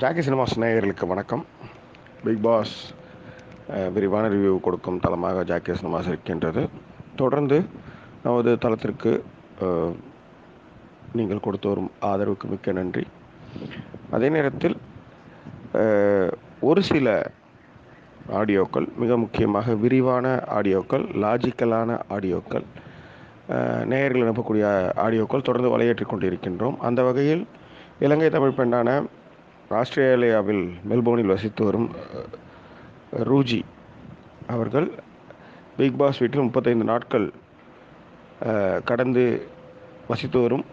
Jackie cinemas நேயர்களுக்கு வணக்கம். Big pass விரிவான ரிவ்யூ கொடுக்கும் தளமாக ஜாக்கி சினிமாஸ் இருக்கின்றது தொடர்ந்து நமது தளத்திற்கு நீங்கள் கொடுத்து வரும் ஆதரவுக்கு மிக்க நன்றி. அதே நேரத்தில் ஒரு சில ஆடியோக்கள் மிக முக்கியமாக விரிவான ஆடியோக்கள் லாஜிக்கலான ஆடியோக்கள் நேயர்கள் அனுப்பக்கூடிய ஆடியோக்கள் தொடர்ந்து வலையேற்றிக் கொண்டிருக்கின்றோம். அந்த வகையில் இலங்கை தமிழ் பெண்ணான ஆஸ்திரேலியாவில் மெல்போர்னில் வசித்து வரும் ரூஜி அவர்கள் பிக் பாஸ் வீட்டில் முப்பத்தைந்து நாட்கள் கடந்து வசித்து வரும்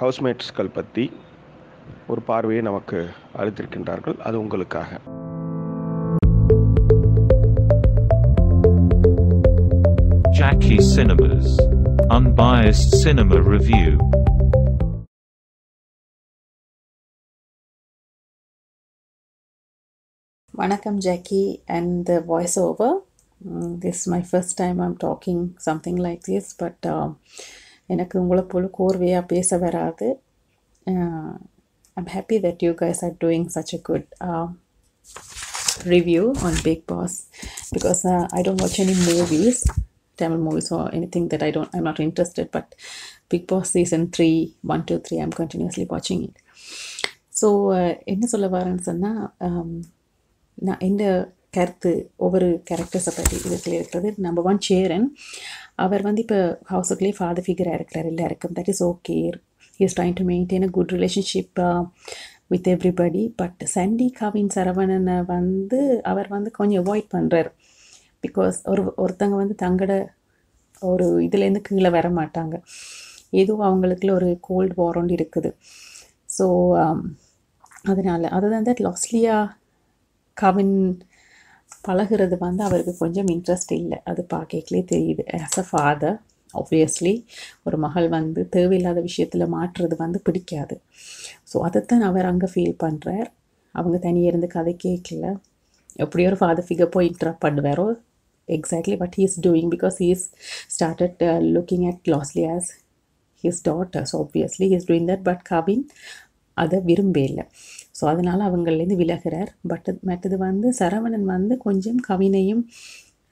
ஹவுஸ்மேட்ஸ்கள் பற்றி ஒரு பார்வையை நமக்கு அளித்திருக்கின்றார்கள் அது உங்களுக்காக Jackie Cinemas. Unbiased Cinema Review. Vanakkam Jackie and the voiceover. Mm, this is my first time I'm talking something like this, but uh, எனக்கு உங்களை போல கோர்வையாக பேச வராது uh, I'm happy that you guys are doing such a good uh, review on Big Boss because uh, I don't watch any movies, Tamil movies or anything that I don't, I'm not interested. But Big Boss season 3, 1, 2, 3, I'm continuously watching it. So என்ன சொல்ல வரேன்னு சொன்னால் நான் இந்த கருத்து ஒவ்வொரு கேரக்டர்ஸை பற்றி இதில் இருக்கிறது நம்பர் ஒன் சேரன் அவர் வந்து இப்போ ஹவுஸுக்குள்ளேயே ஃபாதர் ஃபிகராக இருக்கிறார் எல்லாருக்கும். That is okay is trying to maintain a good relationship with everybody but Sandy Kavin சரவணனை வந்து அவர் வந்து கொஞ்சம் அவாய்ட் பண்ணுறார் பிகாஸ் ஒரு ஒருத்தங்க வந்து தங்களோட ஒரு இதுலேருந்து கீழே வர மாட்டாங்க. ஏதோ அவங்களுக்குள்ள ஒரு கோல்டு வாரோண்டு இருக்குது. ஸோ அதனால் அதுதான் தட் லாஸ்ட்லியாக கவின் பழகுறது வந்து அவருக்கு கொஞ்சம் இன்ட்ரெஸ்ட் இல்லை. அது பார்க்கலே தெரியுது. ஆஸ் அ ஃபாதர் ஆப்வியஸ்லி ஒரு மகள் வந்து தேவையில்லாத விஷயத்தில் மாற்றுறது வந்து பிடிக்காது. ஸோ அதைத்தான் அவர் அங்கே ஃபீல் பண்ணுறார் அவங்க தனியாக இருந்து கதை கேட்கல. எப்படியோ ஒரு ஃபாதர் ஃபிகர் போய் interact பண்ணுவாரோ? Exactly what he is doing because he is started looking at closely as his daughters obviously he's doing that but Kavin அதை விரும்பவே இல்லை. ஸோ அதனால் அவங்கள்லேருந்து விலகிறார். பட் மற்றது வந்து சரவணன் வந்து கொஞ்சம் கவினையும்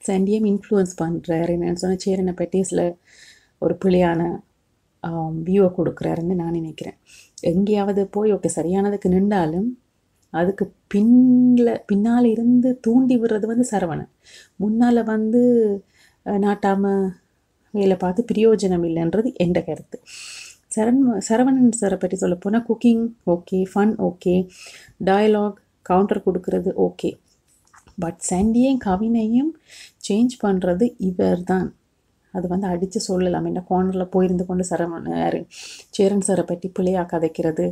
சண்டியும் இன்ஃப்ளூயன்ஸ் பண்ணுறாரு என்னென்னு சொன்ன சேரனை பற்றி சில ஒரு பிழையான வியூவை கொடுக்குறாருன்னு நான் நினைக்கிறேன். எங்கேயாவது போய் ஓகே சரியானதுக்கு நின்றாலும் அதுக்கு பின்னில் பின்னால் இருந்து தூண்டி விடுறது வந்து சரவணன். முன்னால் வந்து நாட்டாமல் வேலை பார்த்து பிரயோஜனம் இல்லைன்றது எந்த கருத்து. சரண் சரவணன் சாரை பற்றி சொல்ல போனால் cooking okay fun okay dialogue counter கொடுக்கறது ஓகே பட் சண்டியையும் கவினையும் சேஞ்ச் பண்ணுறது இவர் தான் அது வந்து அடித்து சொல்லலாம். என்ன கார்னரில் போயிருந்து கொண்டு சரவணர் சேரன் சாரை பற்றி பிள்ளையாக கதைக்கிறது.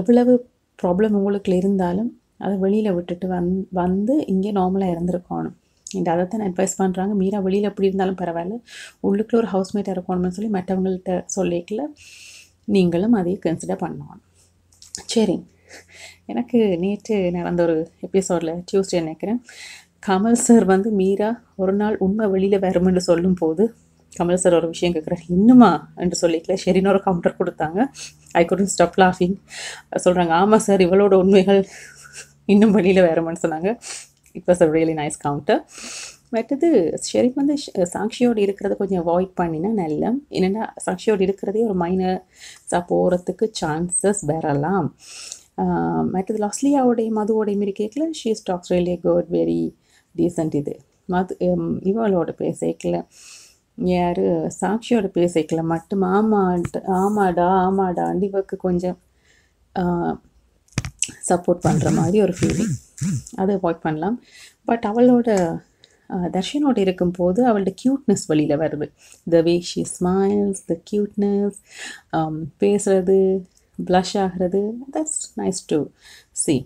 எவ்வளவு ப்ராப்ளம் உங்களுக்கு இருந்தாலும் அதை வெளியில் விட்டுட்டு வந் வந்து இங்கே நார்மலாக இறந்துருக்கணும் இந்த அதை தான் அட்வைஸ் பண்ணுறாங்க மீரா வெளியில் எப்படி இருந்தாலும் பரவாயில்ல. உள்ளுக்குள்ள ஒரு ஹவுஸ்மேட் இருக்கணும்னு சொல்லி மற்றவங்கள்ட்ட சொல்லிக்கல. நீங்களும் அதையே கன்சிடர் பண்ணணும். சரி. எனக்கு நேற்று நடந்த ஒரு எபிசோடில் டியூஸ்டே நினைக்கிறேன். கமல் சார் வந்து மீரா ஒரு நாள் உண்மை வெளியில் வருமென்று சொல்லும் போது கமல் சார் ஒரு விஷயம் கேட்குறாரு இன்னுமா? என்று சொல்லிக்கல. ஷெரின்னு ஒரு கவுண்டர் கொடுத்தாங்க. ஐ குடன் ஸ்டப் லாஃபிங் சொல்கிறாங்க ஆமாம் சார் இவளோட உண்மைகள் இன்னும் வெளியில் வருமான்னு சொன்னாங்க. It was a really nice counter மற்றது ஷெரீப் வந்து சாட்சியோடு இருக்கிறத கொஞ்சம் அவாய்ட் பண்ணினா நல்ல. என்னென்னா சாட்சியோடு இருக்கிறதே ஒரு மைனஸாக போகிறதுக்கு சான்சஸ் வரலாம். மற்றது லாஸ்லியாவோடைய மதுவோடைய மாரி கேட்கல she talks really good very decent இது. மது இவளோட பேசிக்கல. யார்? சாட்சியோட பேசிக்கல மட்டும் ஆமாட்ட ஆமாடா ஆமாடாண்டு இவக்கு கொஞ்சம் சப்போர்ட் பண்ணுற மாதிரி ஒரு ஃபீலிங் அதை அவாய்ட் பண்ணலாம். பட் அவளோட தர்ஷனோட இருக்கும்போது அவளோட க்யூட்னஸ் வழியில் வருது. The way she smiles the cuteness பேசுகிறது ப்ளஷ் ஆகிறது that's nice to see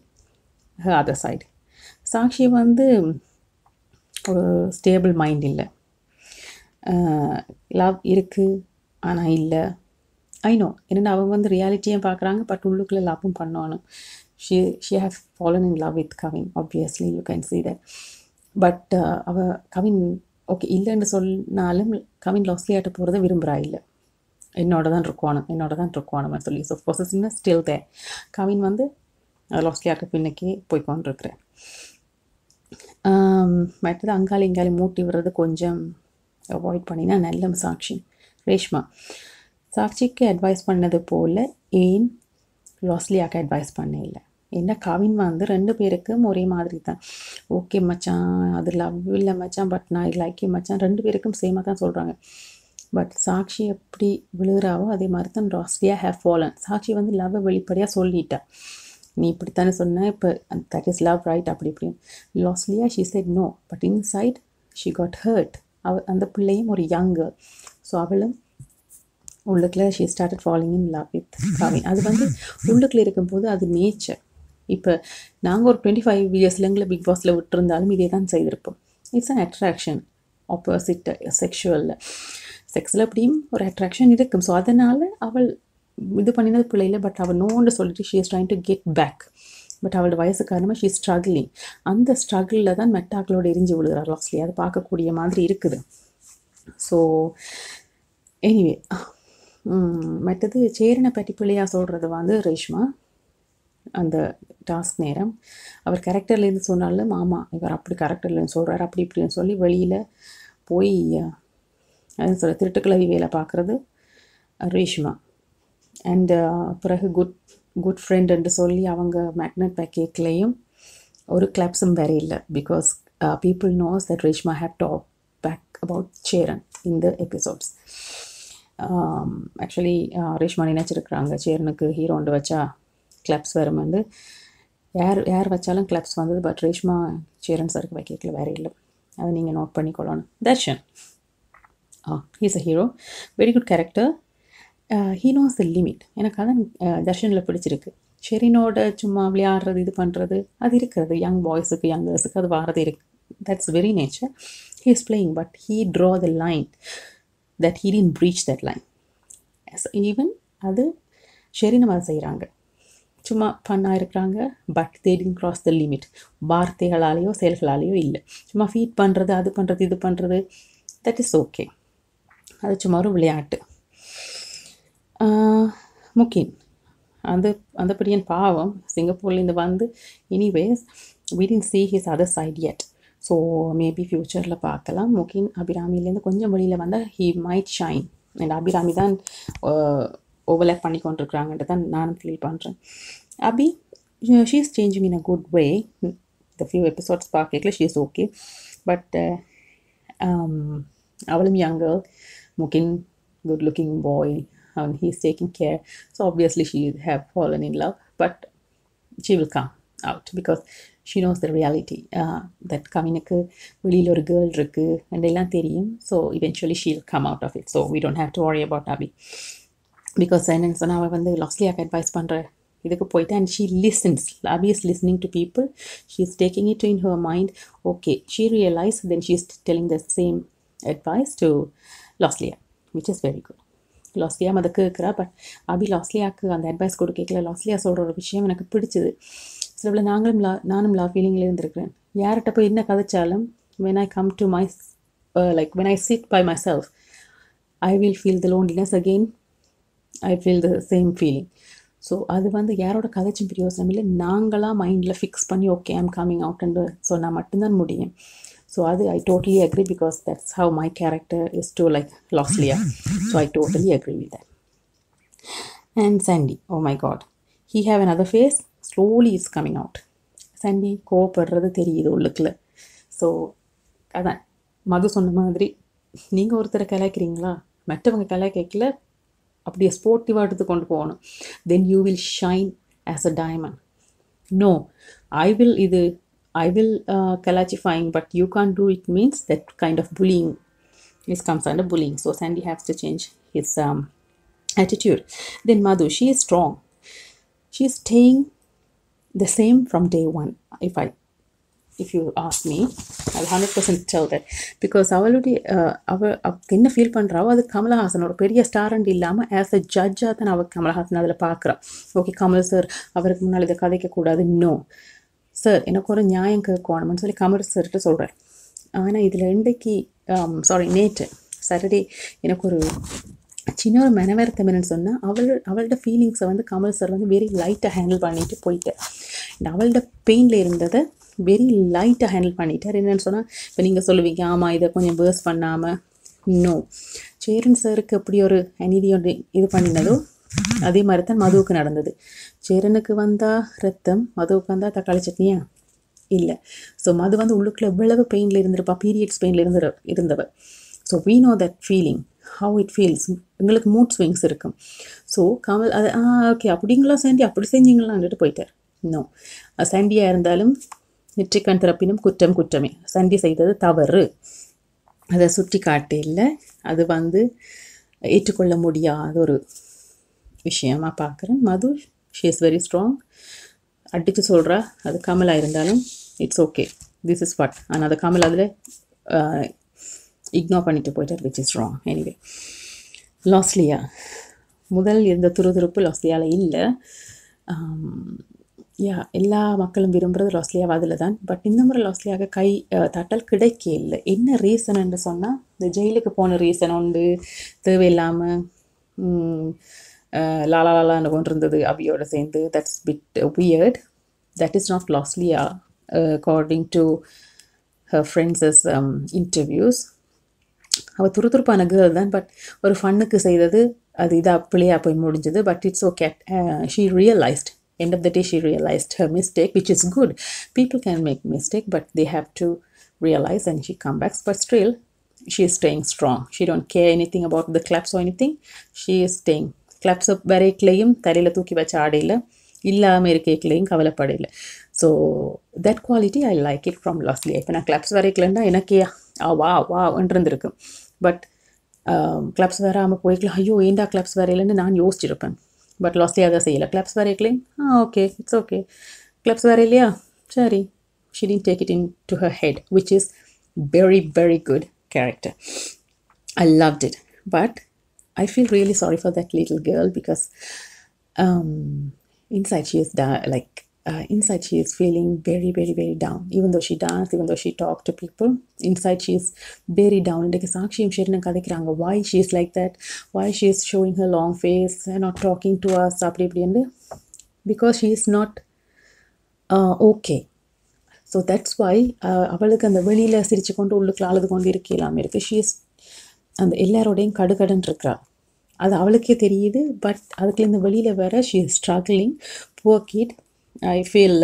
other side Sakshi வந்து ஒரு ஸ்டேபிள் மைண்ட் இல்லை. லவ் இருக்குது ஆனால் இல்லை. ஐ நோ என்னென்னா அவங்க வந்து ரியாலிட்டியும் பார்க்குறாங்க பட் உள்ளுக்குள்ளே லவ்வும் பண்ணணும் she she has fallen in love with Kavin obviously you can see that. But uh, அவ கவின் ஓகே இல்லைன்னு சொன்னாலும் கவின் லாஸ்லியாட்ட போகிறத விரும்புகிறா இல்லை. என்னோட தான் இருக்கணும் என்னோட தான் இருக்கணும்னு சொல்லி. So possessiveness still they Kavin வந்து லாஸ்ட்லியாக்கு பின்னக்கே போய் கொண்டிருக்கிறேன் மற்றது அங்காளி இங்காலி மூட்டி விடுறது கொஞ்சம் அவாய்ட் பண்ணினா நல்ல சாட்சி. ரேஷ்மா சாட்சிக்கு அட்வைஸ் பண்ணது போல் ஏன் லாஸ்லியாக்கு அட்வைஸ் பண்ண இல்லை? என்ன காவின்மா வந்து ரெண்டு பேருக்கும் ஒரே மாதிரி தான். ஓகே மச்சான் அது லவ் இல்லை மச்சான் பட் நான் லைக் மச்சான். ரெண்டு பேருக்கும் சேமாக தான் சொல்கிறாங்க பட் சாக்ஷி எப்படி விழுகிறாவோ அதே மாதிரி தான் ராஸ்லியாக ஹேவ் ஃபாலன் சாக்ஷி வந்து லவ்வை வெளிப்படையாக சொல்லிட்டா. நீ இப்படித்தானே சொன்ன? இப்போ தட் இஸ் லவ் ரைட் அப்படி இப்படின்னு. Losliya she said no but inside she got hurt அவ அந்த பிள்ளையும் ஒரு யங் கேர்ள் ஸோ அவளும் உள்ளுக்குள்ள she started following in love with Kavin அது வந்து உள்ளுக்குள்ளே இருக்கும்போது அது நேச்சர் இப்போ நாங்கள் ஒரு டுவெண்ட்டி ஃபைவ் இயர்ஸில் எங்களை பிக் பாஸில் விட்டுருந்தாலும் இதே தான் செய்திருப்போம் இட்ஸ் அன் அட்ராக்ஷன் ஆப்போசிட் செக்ஷுவலில் செக்ஸில் அப்படியும் ஒரு அட்ராக்ஷன் இருக்கும். ஸோ அதனால் அவள் இது பண்ணினது பிள்ளையில பட் அவள் நோன்னு சொல்லிட்டு she is trying to get back but அவளோட வயசு காரணமாக ஷீ ஸ்ட்ரகிளிங் அந்த ஸ்ட்ரகிளில் தான் மெட்டாக்களோட எரிஞ்சு விழுகிறார் லாஸ்ட்லி அதை பார்க்கக்கூடிய மாதிரி இருக்குது. ஸோ எனிவே மற்றது சேரனை பற்றி பிள்ளையாக சொல்கிறது வந்து ரேஷ்மா அந்த டாஸ்க் நேரம். அவர் கேரக்டர்லேருந்து சொன்னாலும் ஆமாம் இவர் அப்படி கேரக்டர்லேருந்து சொல்கிறார் அப்படி இப்படின்னு சொல்லி வெளியில் போய் அது சொல்ல திருட்டுக்கிழவி வேலை பார்க்குறது ரேஷ்மா. அண்டு பிறகு குட் குட் ஃப்ரெண்டுன்னு சொல்லி அவங்க மேக்னட் பேக்கேக்லேயும் ஒரு கிளாப்ஸும் வேறு இல்லை. Because people knows that Reshma have talk back about Cheran இந்த எபிசோட்ஸ் ஆக்சுவலி ரேஷ்மா நினைச்சிருக்கிறாங்க சேரனுக்கு ஹீரோண்டு வச்சா கிளப்ஸ் வருமெண்டு யார் யார் வச்சாலும் கிளப்ஸ் வந்தது பட் ரேஷ்மா சேரன் சாருக்கு வைக்கிறதுல வேறு இல்லை. அதை நீங்கள் note பண்ணிக்கொள்ளணும். Darshan. Ah he's a hero very good character he knows the limit எனக்கு அதான் தர்ஷனில் பிடிச்சிருக்கு. ஷெரினோட சும்மா விளையாடுறது இது பண்ணுறது அது இருக்கிறது. யங் பாய்ஸுக்கு யங் கேர்ள்ஸுக்கு அது வாரது இருக்கு. That's very nature he is playing but he draw the line that he didn't breach that line even அது ஷெரினம் அதை செய்கிறாங்க சும்மா ஃபன்னாக இருக்கிறாங்க but they didn't cross the limit வார்த்தைகளாலேயோ செயல்களாலேயோ இல்லை. சும்மா ஃபீட் பண்ணுறது அது பண்ணுறது இது பண்ணுறது தட் இஸ் ஓகே அது சும்மா ஒரு விளையாட்டு. முக்கின் அந்த அந்த படியன் பாவம் சிங்கப்பூர்லேருந்து வந்து anyways we didn't see his other side so maybe ஃப்யூச்சரில் பார்க்கலாம். முக்கின் அபிராமிலேருந்து கொஞ்சம் வெளியில் வந்தால் he might shine and Abhirami தான் ஓவர்லேப் பண்ணி கொண்டிருக்கிறாங்கன்ட்டு தான் நானும் ஃபீல் பண்ணுறேன் Abhi she is changing in a good way the few episodes பார்க்கல ஷீ இஸ் ஓகே பட் அவளும் younger Mugen good looking boy and he's taking care. So obviously she have fallen in love, but she will come out because she knows the reality uh, that கவினுக்கு வெளியில் ஒரு girl இருக்கு and எல்லாம் தெரியும் so eventually she'll come out of it so we don't have to worry about Abby because என்னென்னு சொன்னால் அவள் வந்து லாஸ்ட்லியாக அட்வைஸ் பண்ணுற இதுக்கு போயிட்டு and she listens love is listening to people she is taking it in her mind okay she realise then she is telling the same advice to Losliya which is very good Losliya மதக்கு கேட்குறா but அபி லாஸ்லியாவுக்கு அந்த advice கொடுக்கல லாஸ்லியா சொல்கிற ஒரு விஷயம் எனக்கு பிடிச்சது. சில நாங்களும் லா நானும் லா ஃபீலிங்கில் இருந்திருக்கிறேன். யார்கிட்ட போய் என்ன கதைச்சாலும் when I come to my like when I sit by myself I will feel the loneliness again I feel the same feeling so அது வந்து யாரோட கதைச்சும் பிரியோசனம் இல்லை. நாங்களாக மைண்டில் ஃபிக்ஸ் பண்ணி ஓகே ஐம் கம்மிங் அவுட்ன்னு சொன்னால் மட்டும்தான் முடியும். ஸோ அது I totally agree because that's how my character is too like Loslia. So I totally agree with and Sandy oh my god he have an other face slowly is coming out Sandy கோவப்படுறது தெரியுது உள்ளுக்குள்ள. So அதான். மது சொன்ன மாதிரி நீங்கள் ஒருத்தரை கலாய்க்கிறீங்களா? மற்றவங்க கலாய்க்கல அப்படியே ஸ்போர்ட்டிவாக எடுத்து கொண்டு போகணும் then you will shine as a diamond no I will இது I will uh, kalachifying, but you can't do it means that kind of bullying is comes under bullying. So Sandy has to change his um, attitude. Then Madhu, she is strong. She is staying the same from day one. If I, if you ask me அது hundred percent tell because அவளுடைய அவள் என்ன feel பண்ணுறாவோ அது கமலஹாசனோட பெரிய ஸ்டாரண்ட் இல்லாமல் as a ஜட்ஜாக தான் அவள் கமலஹாசன் அதில் பார்க்குறான் ஓகே கமல் சார் அவருக்கு முன்னால் இதை கதைக்கக்கூடாது நோ சார் எனக்கு ஒரு நியாயம் கேட்கணும்னு சொல்லி கமல் சார்கிட்ட சொல்கிறேன் ஆனால் இதில் இன்றைக்கு சாரி நேற்று சாட்டர்டே எனக்கு ஒரு சின்ன ஒரு மனவருத்தம் என்னன்னு சொன்னால் அவள் அவளோட ஃபீலிங்ஸை வந்து கமல் சார் வந்து வெரி லைட்டாக ஹேண்டில் பண்ணிட்டு போயிட்டேன் And அவளோட பெயினில் இருந்ததை வெரி லைட்டாக ஹேண்டில் பண்ணிட்டார். என்னென்னு சொன்னால் இப்போ நீங்கள் சொல்லுவீங்க ஆமாம் இதை கொஞ்சம் பேர்ஸ் பண்ணாமல் நோ சேரன் சாருக்கு எப்படி ஒரு அநீதி ஒன்று இது பண்ணினதோ அதே மாதிரி தான் மதுவுக்கு நடந்தது. சேரனுக்கு வந்தால் ரத்தம் மதுவுக்கு வந்தால் தக்காளி சட்னியா? இல்லை. ஸோ மது வந்து உள்ளுக்குள்ள எவ்வளவு பெயினில் இருந்திருப்பா பீரியட்ஸ் பெயினில் இருந்து இருந்தவர் so we know that feeling how it feels எங்களுக்கு மூட் ஸ்விங்ஸ் இருக்கும். ஸோ கமல் அது ஆ ஓகே அப்படிங்களா சாண்டி? அப்படி செஞ்சீங்களான்ட்டு போயிட்டார். இன்னும் சாண்டியாக இருந்தாலும் நெற்றிக்கண் திறப்பினும் குற்றம் குற்றமே சண்டி செய்தது தவறு அதை சுட்டி காட்டு இல்லை அது வந்து ஏற்றுக்கொள்ள முடியாத ஒரு விஷயமாக பார்க்குறேன் Madhu she is very strong அடித்து சொல்கிறா அது கமலாக இருந்தாலும் it's okay this is what ஆனால் அது கமல் அதில் இக்னோர் பண்ணிட்டு போயிட்டார் which is wrong anyway Losliya முதல் இருந்த துருதுருப்பு லாஸ்லியாவில் இல்லை யா எல்லா மக்களும் விரும்புகிறது லாஸ்லியாவை அதில் தான். பட் இந்த முறை லாஸ்லியாக கை தட்டல் கிடைக்க இல்லை. என்ன ரீசன் சொன்னால் இந்த ஜெயிலுக்கு போன ரீசன் உண்டு தேவையில்லாமல் லாலா லாலான்னு கொண்டு இருந்தது அபியோட சேர்ந்து. That's bit weird that is not Losliya according to her friends interviews அவள் துருதுருப்பான கேர்ள் தான் பட் ஒரு ஃபன்னுக்கு செய்தது அது இதாக பிள்ளையாக போய் முடிஞ்சது but it's okay she realised end of the day she realized her mistake which is good people can make mistake but they have to realize and she come back but still she is staying strong she don't care anything about the claps or anything she is staying claps up வரைக்கிலையும் தலையில் தூக்கி வச்ச ஆடையில் இல்லாமல் இருக்கைகளையும் கவலைப்படையில so that quality I like it from Losliya இப்போ நான் clubs வரைக்கலன்னா எனக்கே ஆ வா வா இருந்திருக்கு பட் கிளப்ஸ் வராமல் போய்க்கலாம் ஐயோ ஏண்டா கிளப்ஸ் வரையிலன்னு நான் யோசிச்சிருப்பேன் lost the other sailor claps var ಇಕ್ಲಿ ಹಾಂ Okay, it's okay. Claps were ಇಲ್ಲಿಯಾ ಸರಿ she didn't take it into her head, which is very, very good character. I loved it. But I feel really sorry for that little girl because um, inside she is like uh, inside she is feeling very very very down. Even though she danced even though she talked to people, inside she is very down. இன்றைக்கு சாக்ஷியும் ஷெரினும் கதைக்கிறாங்க why she is like that, why she is showing her long face and not talking to us அப்படி இப்படின்னு because she is not uh, okay. So that's why அவளுக்கு அந்த வெளியில் சிரிச்சு கொண்டு உள்ளுக்குள்ள அழுது கொண்டு இருக்கலாம் இருக்குது ஷீ இஸ் அந்த எல்லாரோடையும் கடுகடன் இருக்கிறா அது அவளுக்கே தெரியுது பட் அதுக்குலேருந்து வெளியில் வர she is struggling poor kid I feel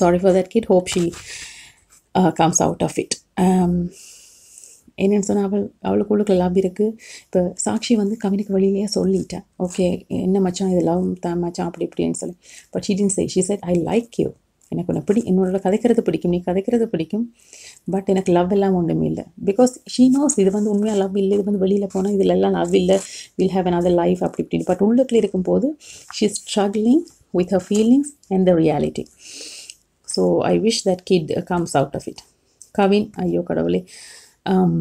sorry for Hope kid hope she out out of it என்னென்னு சொன்னால் அவள் அவளுக்கு உள்ளுக்குள்ள லவ் இருக்குது இப்போ சாக்ஷி வந்து கவினுக்கு வழியிலேயே சொல்லிட்டேன். ஓகே என்ன மச்சான் இது லவ் தான் மச்சான் அப்படி இப்படின்னு சொல்லி. But she didn't say she said I like you எனக்கு உன்னை பிடி என்னோட கதைக்கிறது பிடிக்கும் நீ கதைக்கிறது பிடிக்கும். பட் எனக்கு லவ் எல்லாம் ஒன்றுமே இல்லை. பிகாஸ் ஷீ நோஸ் இது வந்து உண்மையாக லவ் இல்லை இது வந்து வெளியில் போனால் இதில் எல்லாம் லவ் இல்லை. வில் ஹேவ் அதர் லைஃப் அப்படி இப்படின்னு. பட் உள்ளுக்குள்ளே இருக்கும்போது she struggling with her feelings and the reality so I wish that kid comes out of it Kavin ஐயோ கடவுளே. Um,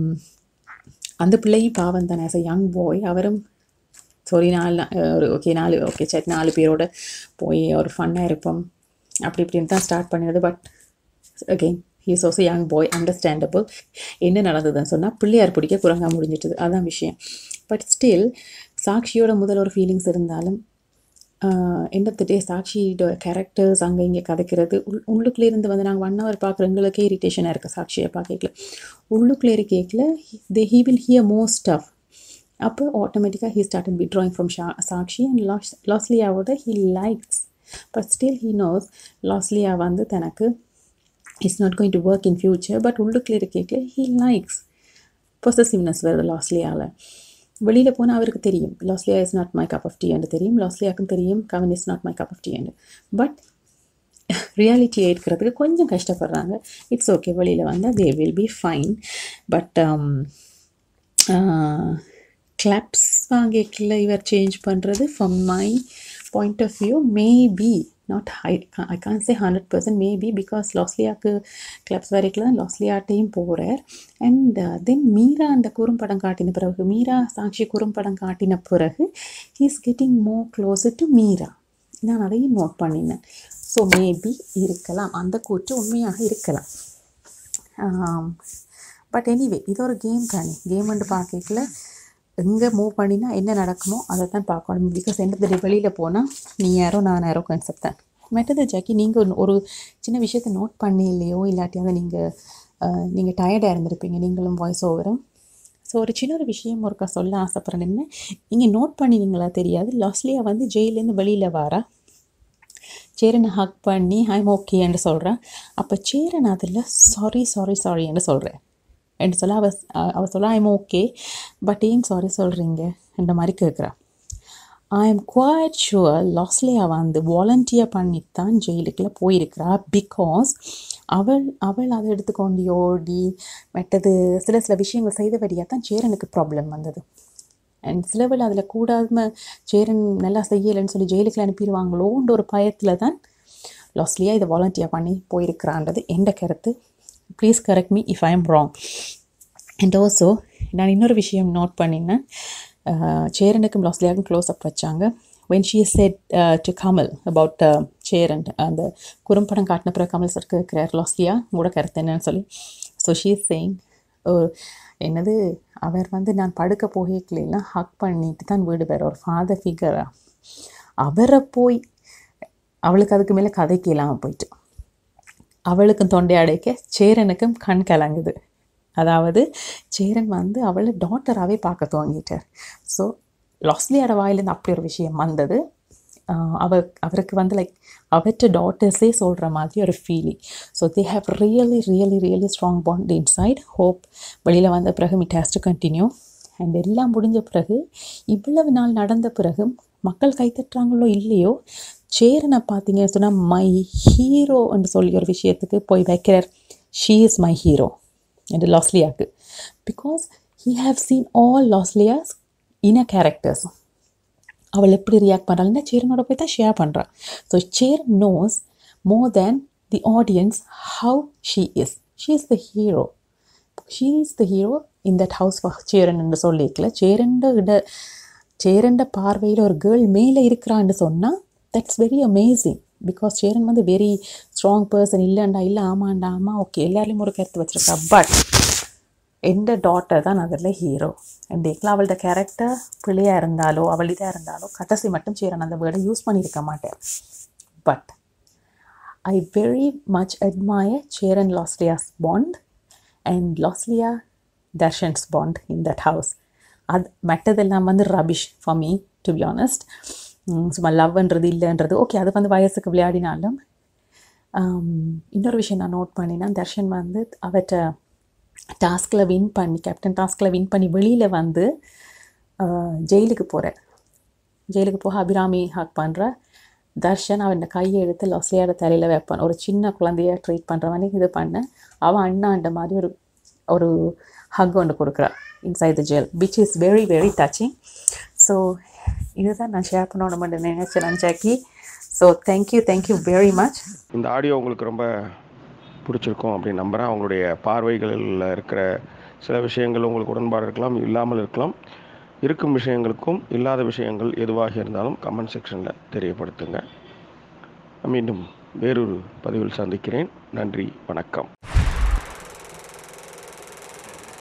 அந்த பிள்ளையும் பாவம் தானே. ஆஸ் அ யங் பாய் அவரும் சாரி நாலு ஒரு ஓகே நாலு ஓகே சரி நாலு பேரோட போய் ஒரு ஃபன்னாக இருப்போம். அப்படி இப்படின்னு தான் ஸ்டார்ட் பண்ணினது. But again he's also young boy understandable என்ன நடந்ததுன்னு சொன்னால் பிள்ளையார் பிடிக்க குரங்கா முடிஞ்சிட்டது. அதான் விஷயம். பட் ஸ்டில் சாக்ஷியோட முதல் ஒரு ஃபீலிங்ஸ் இருந்தாலும் எண்ட் ஆஃப் த டே சாக்ஷியோட கேரக்டர்ஸ் அங்கே இங்கே கதைக்கிறது. உள் உள்ளுக்குள்ளே இருந்து வந்து நாங்கள் ஒன் ஹவர் பார்க்குற எங்களுக்கே இரிட்டேஷனாக இருக்குது சாட்சியை பார்க்கல உள்ளுக்குள்ளே இருக்கேக்கில் they he will hear most of அப்போ ஆட்டோமேட்டிக்காக ஹீ ஸ்டார்ட் விட்ராயிங் ஃப்ரம் ஷா சாக்ஷி அண்ட் லாஸ் லாஸ்லியாவோட he likes but still he knows Losliya வந்து தனக்கு it's not going to work in future but உள்ளுக்குள்ளே இருக்கேக்கில் ஹீ லைக்ஸ் பொசசிவ்னஸ் வருது லாஸ்லியாவில் வெளியில் போனால் அவருக்கு தெரியும். Losliya is not my cup of tea என்று தெரியும். லாஸ்லியாக்கும் தெரியும். Kavin is not my cup of tea என்று. பட் ரியாலிட்டியை ஏற்கிறதுக்கு கொஞ்சம் கஷ்டப்படுறாங்க. இட்ஸ் ஓகே வெளியில் வந்தால் they will be fine but claps வாங்கிக்கல. இவர் சேஞ்ச் பண்ணுறது from my point of view maybe not I I can say hundred percent maybe because லாஸ்லியாவுக்கு claps வரைக்கும் தான் லாஸ்லியாட்டையும் போகிறார் அண்ட் தென் மீரா அந்த குறும்படம் காட்டின பிறகு மீரா சாட்சி குறும்படம் காட்டின பிறகு he's getting more close to Meera நான் அதையும் நோட் பண்ணினேன். ஸோ மேபி இருக்கலாம். அந்த கூற்று உண்மையாக இருக்கலாம். பட் எனிவே இது ஒரு கேம் தானே கேம் வந்து பார்க்கல எங்கே மூவ் பண்ணினா என்ன நடக்குமோ அதை தான் பார்க்கணும் பிகாஸ் எந்த வெளியில் போனால் நீ யாரோ நான் யாரோ கான்செப்ட் தான். மற்றது ஜாக்கி நீங்கள் ஒரு சின்ன விஷயத்தை நோட் பண்ணி இல்லையோ இல்லாட்டியாவது நீங்கள் நீங்கள் டயர்டாக இருந்திருப்பீங்க. நீங்களும் வாய்ஸ் ஓவரும் ஸோ ஒரு சின்ன ஒரு விஷயம் ஒருக்கா சொல்ல ஆசைப்பட்றேன். என்ன? நீங்கள் நோட் பண்ணினீங்களா தெரியாது. லாஸ்ட்லியாக வந்து ஜெயிலேருந்து வெளியில் வாரா. சேரனை ஹக் பண்ணி ஐம் ஓகேன்னு சொல்கிறேன் அப்போ சேரன் அதில் சாரி சாரி சாரின்னு சொல்கிறேன் என்று சொல்ல அவ அவ சொல்ல ஐம் ஓகே பட் ஏன் சாரி சொல்கிறீங்க என்ற மாதிரி கேட்குறா I am quite sure Losliya வந்து வாலண்டியர் பண்ணித்தான் ஜெயிலுக்குள்ளே போயிருக்கிறா பிகாஸ் அவள் அவள் அதை எடுத்துக்கொண்டு ஓடி மற்றது சில சில விஷயங்கள் செய்த வழியாக தான் சேரனுக்கு ப்ராப்ளம் வந்தது. அண்ட் சிலவில் அதில் கூடாமல் சேரன் நல்லா செய்யலைன்னு சொல்லி ஜெயிலுக்கு அனுப்பிடுவாங்களோன்ற ஒரு பயத்தில் தான் லாஸ்ட்லியாக இதை வாலண்டியர் பண்ணி போயிருக்கிறான்றது எந்த கருத்து. Please correct me if I am wrong and also நான் இன்னொரு விஷயம் நோட் பண்ணினேன். சேரனுக்கும் லாஸ்லியாக்கும் க்ளோஸ் அப் வச்சாங்க. When she said to Kamal about Cheran அந்த குறும்படம் காட்டின பிறகு கமல் சருக்கு இருக்கிறார் லாஸ்லியா கூட கருத்து என்னன்னு சொல்லி. ஸோ ஷீ சேயிங் என்னது அவர் வந்து நான் படுக்க போகலாம் ஹக் பண்ணிட்டு தான் வீடு வேறு ஒரு ஃபாதர் ஃபிகராக அவரை போய் அவளுக்கு அதுக்கு மேலே கதைக்கு இல்லாமல் போயிட்டு. அவளுக்கும் தொண்டை அடைக்க சேரனுக்கும் கண் கலங்குது. அதாவது சேரன் வந்து அவளை டாட்டராகவே பார்க்க துவங்கிட்டார். ஸோ லாஸ்ட்லியோட வாயிலேருந்து அப்படி ஒரு விஷயம் வந்தது. அவ அவருக்கு வந்து லைக் அவற்ற டாட்டர்ஸே சொல்கிற மாதிரி ஒரு feeling so they have really really really strong bond inside hope வெளியில் வந்த பிறகு it has to continue and எல்லாம் முடிஞ்ச பிறகு இவ்வளவு நாள் நடந்த பிறகு மக்கள் கைத்தட்டுறாங்களோ இல்லையோ சேரனை பார்த்தீங்கன்னு சொன்னால் மை ஹீரோன்னு சொல்லி ஒரு விஷயத்துக்கு போய் வைக்கிறார். ஷீ இஸ் மை ஹீரோ என்று லாஸ்லியாக்கு because he have seen all Losliya's இன கேரக்டர்ஸ் அவள் எப்படி ரியாக்ட் பண்ணுறாள்னா சேரனோட போய் தான் ஷேர் பண்ணுறான் so Cheran knows more than the audience how she is she is the hero she is the hero in that house Cheran என்று சொல்லியிருக்கல. சேரண்ட இட சேரண்ட பார்வையில் ஒரு கேர்ள் மேலே இருக்கிறான்னு சொன்னால் that's very amazing because Cheran வந்து வெரி ஸ்ட்ராங் பர்சன் இல்லைண்டா இல்லை ஆமாண்டா ஆமாம் ஓகே எல்லாரையும் ஒரு கருத்து வச்சுருக்கா. பட் எந்த டாட்டர் தான் அதில் ஹீரோ டேக்கில் அவளோட கேரக்டர் பிள்ளையாக இருந்தாலோ அவள் இதாக இருந்தாலோ கடைசி மட்டும் சேரன் அந்த வேர்டை யூஸ் பண்ணியிருக்க மாட்டேன். But I very much admire Cheran Losliya's bond and Losliya Darshan's bond in that house அது மற்றதெல்லாம் வந்து rubbish for me to be honest சும்மா லவ்ன்றது இல்லைன்றது ஓகே அது வந்து வயசுக்கு விளையாடினாலும் இன்னொரு விஷயம் நான் நோட் பண்ணினா தர்ஷன் வந்து அவற்ற டாஸ்கில் வின் பண்ணி கேப்டன் டாஸ்கில் வின் பண்ணி வெளியில் வந்து ஜெயிலுக்கு போகிறேன் ஜெயிலுக்கு போக அபிராமி ஹக் பண்ணுற தர்ஷன் அவன் கையை எடுத்து லொசையோட தலையில் வைப்பான் ஒரு சின்ன குழந்தைய ட்ரீட் பண்ணுற மாதிரி இது பண்ண அவன் அண்ணாண்ட மாதிரி ஒரு ஒரு ஹக் ஒன்று கொடுக்குறா inside the jail which is very very touching so இதுதான் நான் ஷேர் பண்ணணும்னு நினைச்சேன் Jackie so thank you thank you very much இந்த ஆடியோ உங்களுக்கு ரொம்ப பிடிச்சிருக்கும் அப்படின்னு நம்புகிறேன் அவங்களுடைய பார்வைகளில் இருக்கிற சில விஷயங்கள் உங்களுக்கு உடன்பாடு இருக்கலாம் இல்லாமல் இருக்கலாம். இருக்கும் விஷயங்களுக்கும் இல்லாத விஷயங்கள் எதுவாக இருந்தாலும் கமெண்ட் செக்ஷனில் தெரியப்படுத்துங்க. மீண்டும் வேறொரு பதிவில் சந்திக்கிறேன். நன்றி வணக்கம்.